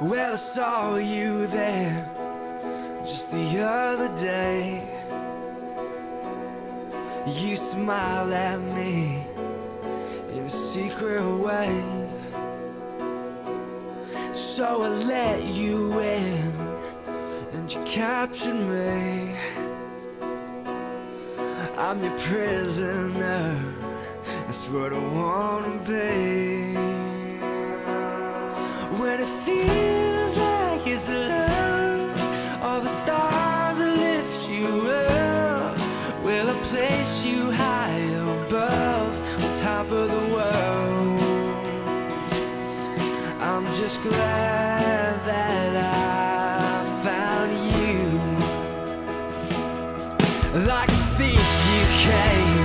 Well, I saw you there just the other day. You smiled at me in a secret way. So I let you in and you captured me. I'm your prisoner, that's what I wanna be feels like it's All the stars that lift you up. Will I place you high above. The top of the world. I'm just glad that I found you. Like a thief you came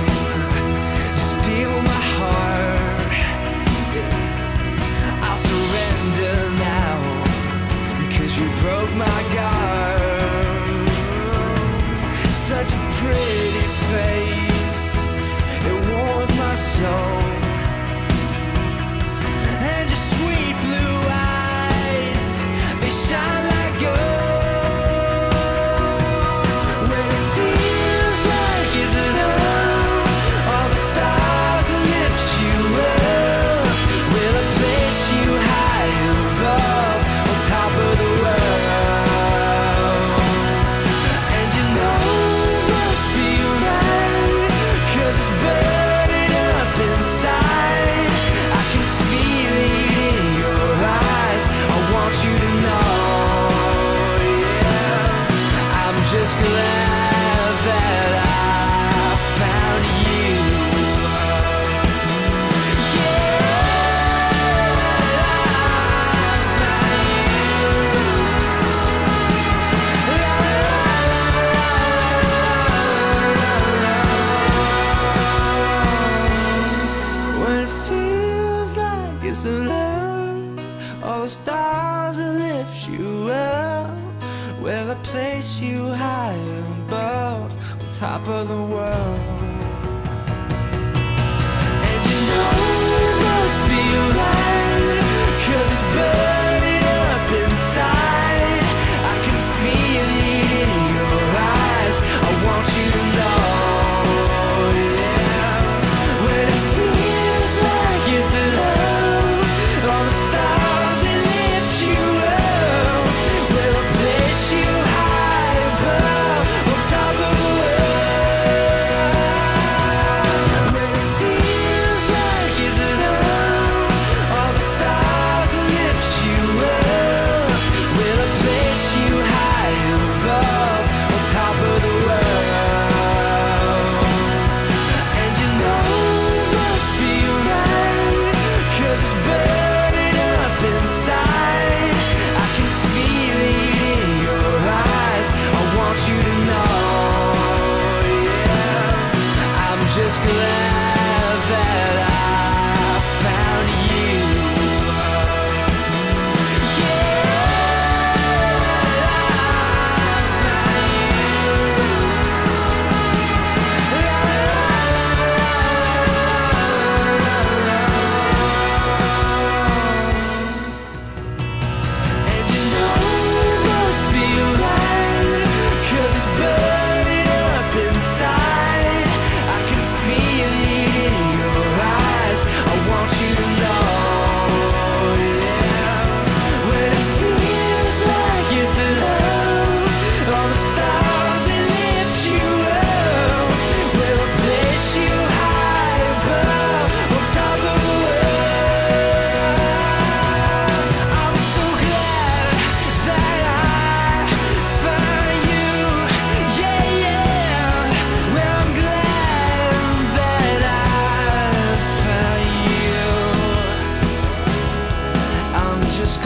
all the stars that lift you up. Will I place you high above, on top of the world?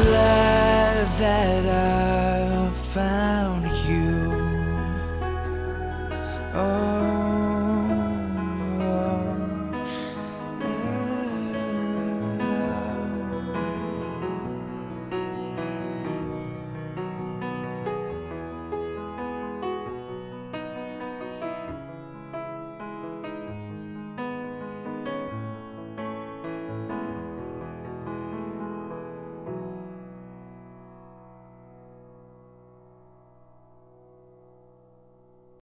glad that I found you. Oh.